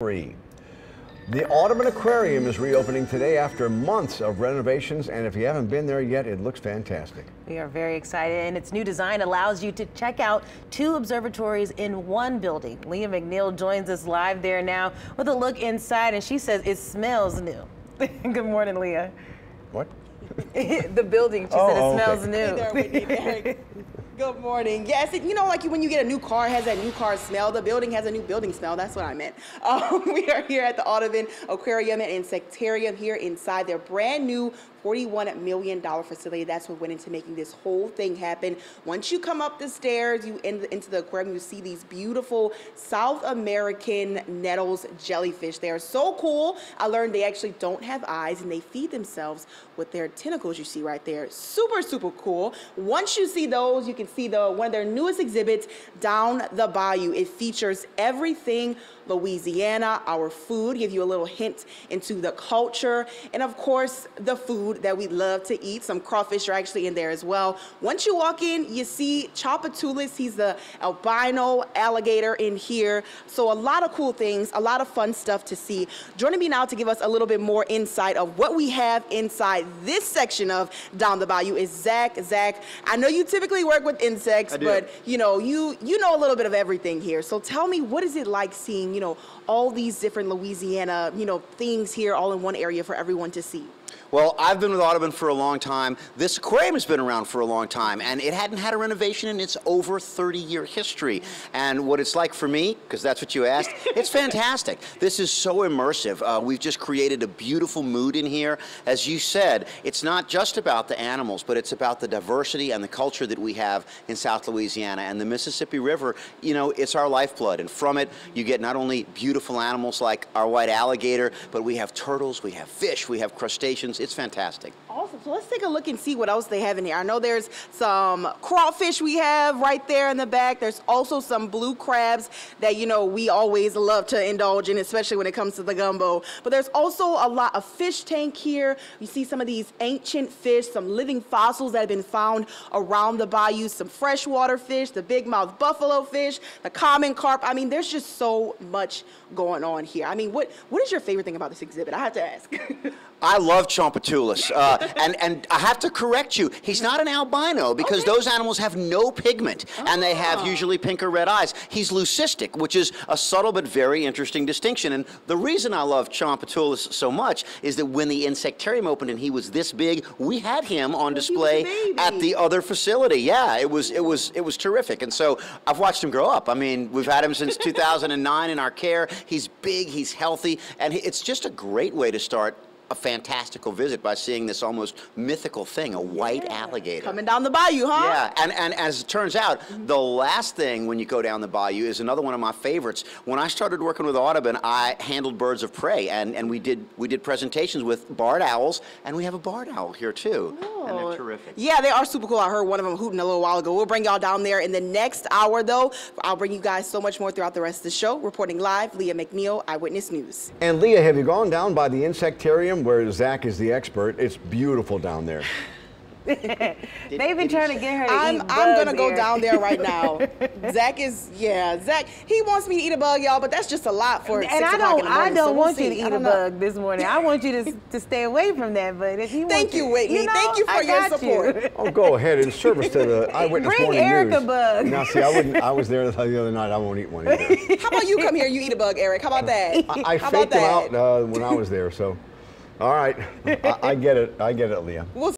Free. The Audubon Aquarium is reopening today after months of renovations, and if you haven't been there yet, it looks fantastic. We are very excited, and its new design allows you to check out two observatories in one building. Leah McNeil joins us live there now with a look inside, and she says it smells new. Good morning, Leah. What? the building, she Oh, said it oh, okay. smells new. Hey there, Whitney. Derek. Good morning. Yes, you know, like when you get a new car, has that new car smell. The building has a new building smell. That's what I meant. Um, we are here at the Audubon Aquarium and Insectarium here inside their brand new $41 million facility. That's what went into making this whole thing happen. Once you come up the stairs, you end into the aquarium, you see these beautiful South American nettles jellyfish. They are so cool. I learned they actually don't have eyes and they feed themselves with their tentacles you see right there. Super, super cool. Once you see those, you can see the one of their newest exhibits, Down the Bayou. It features everything Louisiana, our food, give you a little hint into the culture, and of course, the food that we love to eat. Some crawfish are actually in there as well. Once you walk in, you see Chompatulus. He's the albino alligator in here. So a lot of cool things, a lot of fun stuff to see. Joining me now to give us a little bit more insight of what we have inside this section of Down the Bayou is Zach. Zach, I know you typically work with insects, but you know, you you know a little bit of everything here. So tell me, what is it like seeing, you know, all these different Louisiana, you know, things here all in one area for everyone to see? Well, I've been with Audubon for a long time. This aquarium has been around for a long time, and it hadn't had a renovation in its over 30-year history. And what it's like for me, because that's what you asked, it's fantastic. This is so immersive. Uh, we've just created a beautiful mood in here. As you said, it's not just about the animals, but it's about the diversity and the culture that we have in South Louisiana. And the Mississippi River, you know, it's our lifeblood. And from it, you get not only beautiful animals like our white alligator, but we have turtles, we have fish, we have crustaceans. It's fantastic. Awesome. So let's take a look and see what else they have in here. I know there's some crawfish we have right there in the back. There's also some blue crabs that, you know, we always love to indulge in, especially when it comes to the gumbo. But there's also a lot of fish tank here. You see some of these ancient fish, some living fossils that have been found around the bayou, some freshwater fish, the big mouth buffalo fish, the common carp. I mean, there's just so much going on here. I mean, what what is your favorite thing about this exhibit? I have to ask. I love Chompatulus, uh, and and I have to correct you. He's not an albino because Okay. those animals have no pigment, and they have Ah. usually pink or red eyes. He's leucistic, which is a subtle but very interesting distinction. And the reason I love Chompatulus so much is that when the insectarium opened and he was this big, we had him on Oh, display at the other facility. Yeah, it was it was it was terrific. And so I've watched him grow up. I mean, we've had him since 2009 in our care. He's big, he's healthy, and it's just a great way to start a fantastical visit by seeing this almost mythical thing, a white alligator. Coming down the bayou, huh? Yeah, and, and as it turns out, mm-hmm. the last thing when you go down the bayou is another one of my favorites. When I started working with Audubon, I handled birds of prey, and, and we did we did presentations with barred owls, and we have a barred owl here too, and Oh. they're terrific. Yeah, they are super cool. I heard one of them hooting a little while ago. We'll bring y'all down there in the next hour, though. I'll bring you guys so much more throughout the rest of the show. Reporting live, Leah McNeil, Eyewitness News. And Leah, have you gone down by the Insectarium where Zach is the expert? It's beautiful down there. They've been trying to get her to I'm, eat I'm gonna go Eric. down there right now. Zach is, yeah, Zach. He wants me to eat a bug, y'all, but that's just a lot for And six I don't, in the I morning, so don't we'll want you to eat a bug this morning. I want you to, to stay away from that. But if you Thank want you, to, Whitney. you know, Thank you for your support. you. Oh, go ahead. In service to the Eyewitness Bring Morning Eric News. a bug. Now, see, I wouldn't. I was there the other night. I won't eat one either. How about you come here? You eat a bug, Eric. How about that? I, I How faked about them that? out uh, when I was there. So, all right. I, I get it. I get it, Leah. We'll